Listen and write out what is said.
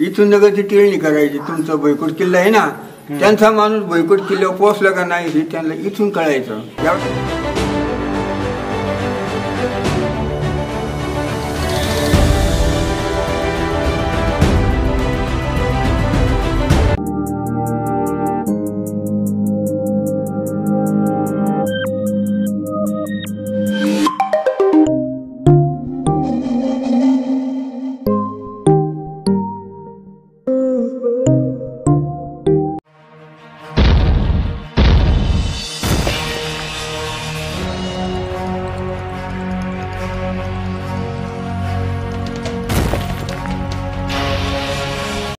इथून नगरची टिळणी करायची. तुमचा भोयकोट किल्ला आहे ना त्यांचा माणूस भोयकोट किल्ल्यावर पोहोचला का नाही हे त्यांना इथून कळायचं. Música